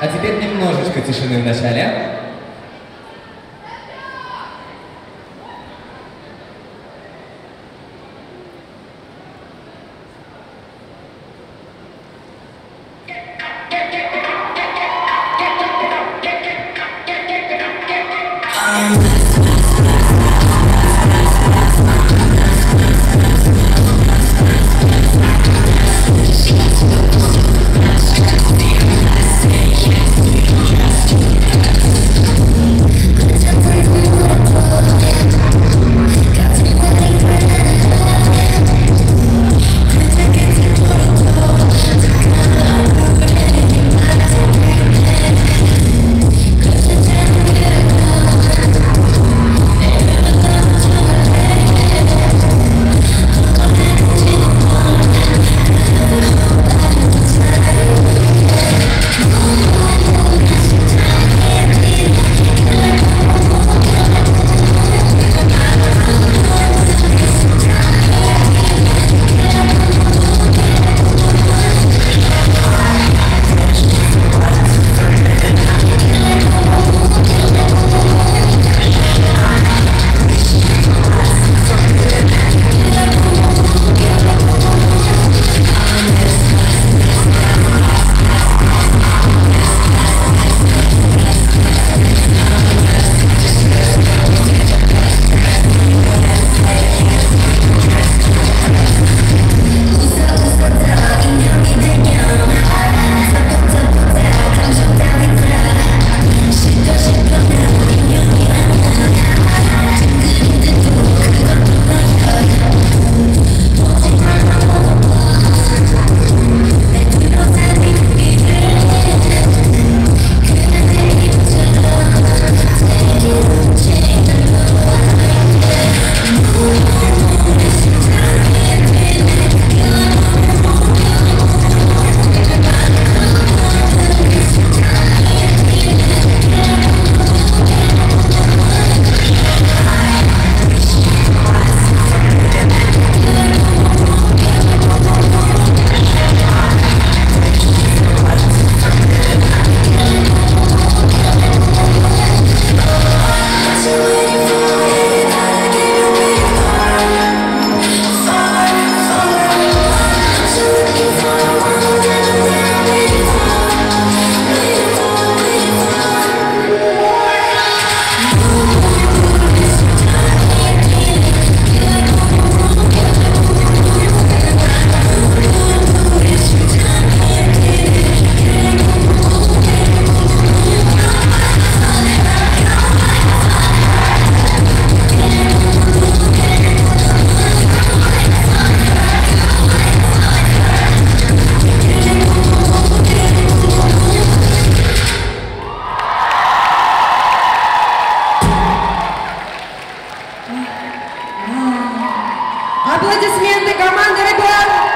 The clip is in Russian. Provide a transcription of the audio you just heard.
А теперь немножечко тишины в начале. Аплодисменты команды «Ребят».